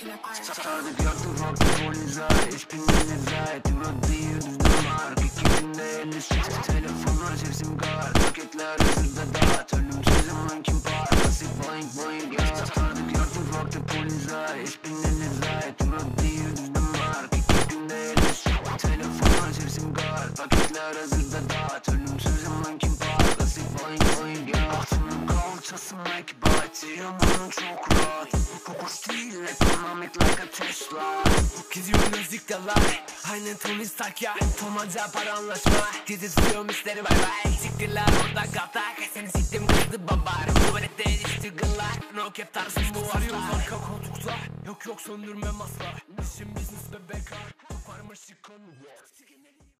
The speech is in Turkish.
Sardık yaktık farklı zayet Euro değil düzden var İki günde elli şişt Telefonlar sesim kar Paketler hazırda dağıt. Ölümsüzüm lan kim par Nasip boing boing ya Sardık yaktık farklı zayet Euro değil düzden var İki günde elli şişt Telefonlar sesim kar Paketler hazırda dağıt Ölümsüzüm lan kim par Nasip boing boing ya Aklımın kalçası Yanım çok rahat Kokuş değil Economic like a Tesla Gidiyorum müzikteler Aynen Tony Stark ya Tomaca para anlaşma Dizi tutuyor misteri bay bay Siktirler orada katak Seni siktim kızdı babar Tuvalette ilişti gıllar No cap tarzım bu Sarıyoruz arka koltukta Yok yok söndürmem asla İşim business ve bekar. Koparmış konu